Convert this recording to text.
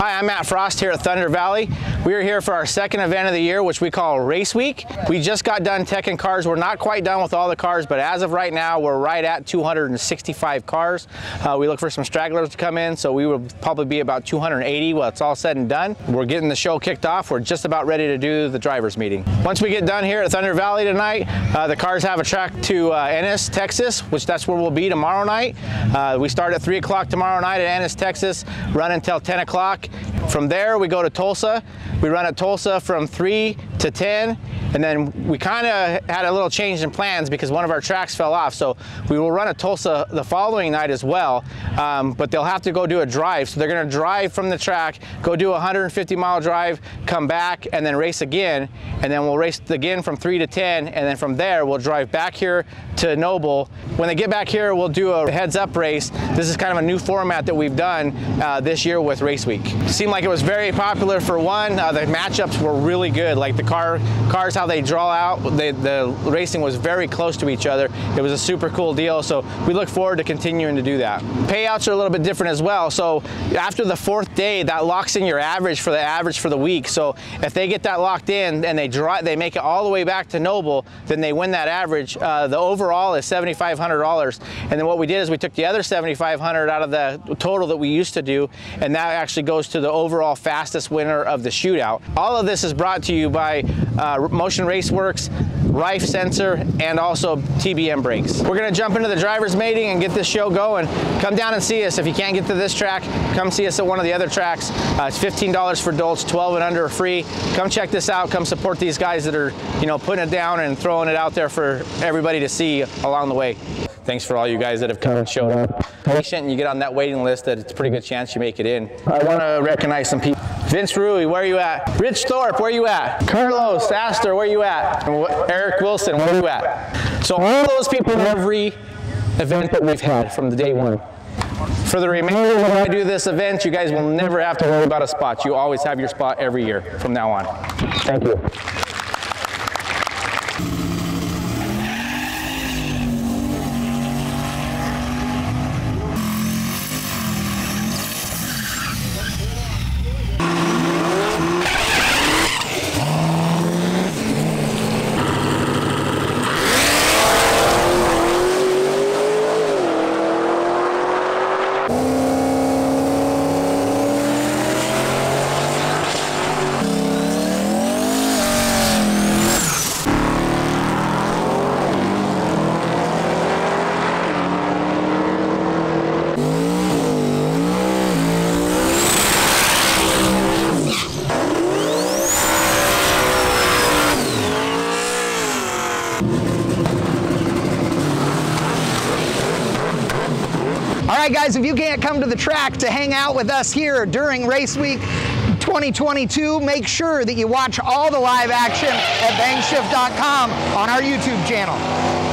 Hi, I'm Matt Frost here at Thunder Valley. We are here for our second event of the year, which we call Race Week. We just got done teching cars. We're not quite done with all the cars, but as of right now, we're right at 265 cars. Uh, we look for some stragglers to come in, so we will probably be about 280 when it's all said and done. We're getting the show kicked off. We're just about ready to do the driver's meeting. Once we get done here at Thunder Valley tonight, uh, the cars have a track to uh, Ennis, Texas, which that's where we'll be tomorrow night. Uh, we start at 3 o'clock tomorrow night at Ennis, Texas, run until 10 o'clock. From there, we go to Tulsa. We run at Tulsa from 3 to 10, and then we kind of had a little change in plans because one of our tracks fell off. So we will run at Tulsa the following night as well, um, but they'll have to go do a drive. So they're going to drive from the track, go do a 150 mile drive, come back, and then race again. And then we'll race again from 3 to 10, and then from there, we'll drive back here to Noble. When they get back here, we'll do a heads up race. This is kind of a new format that we've done uh, this year with Race Week. Seemed like it was very popular for one. Uh, the matchups were really good. Like the car cars, how they draw out, they, the racing was very close to each other. It was a super cool deal. So we look forward to continuing to do that. Payouts are a little bit different as well. So after the fourth day, that locks in your average for the average for the week. So if they get that locked in and they draw, they make it all the way back to Noble, then they win that average. Uh, the overall is $7,500. And then what we did is we took the other 7,500 out of the total that we used to do, and that actually goes to the overall fastest winner of the shootout. All of this is brought to you by uh, Motion Raceworks, Rife Sensor, and also TBM Brakes. We're gonna jump into the driver's meeting and get this show going. Come down and see us. If you can't get to this track, come see us at one of the other tracks. Uh, it's $15 for adults, 12 and under are free. Come check this out. Come support these guys that are, you know, putting it down and throwing it out there for everybody to see along the way. Thanks for all you guys that have come and showed up. Patient and you get on that waiting list that it's a pretty good chance you make it in. I want to recognize some people. Vince Rui, where are you at? Rich Thorpe, where are you at? Carlos Astor, where are you at? Eric Wilson, where are you at? So all those people in every event that we've had from the day one. For the remainder when I do this event, you guys will never have to worry about a spot. You always have your spot every year from now on. Thank you. All right, guys, if you can't come to the track to hang out with us here during race week 2022, make sure that you watch all the live action at bangshift.com on our YouTube channel.